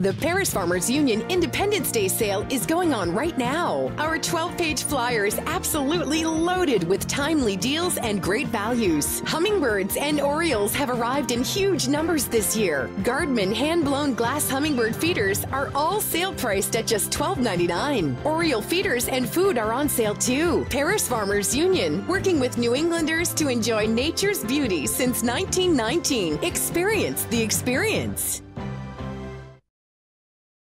The Paris Farmers Union Independence Day sale is going on right now. Our 12 page flyer is absolutely loaded with timely deals and great values. Hummingbirds and Orioles have arrived in huge numbers this year. Gardman hand blown glass hummingbird feeders are all sale priced at just $12.99. Oriole feeders and food are on sale too. Paris Farmers Union, working with New Englanders to enjoy nature's beauty since 1919. Experience the experience.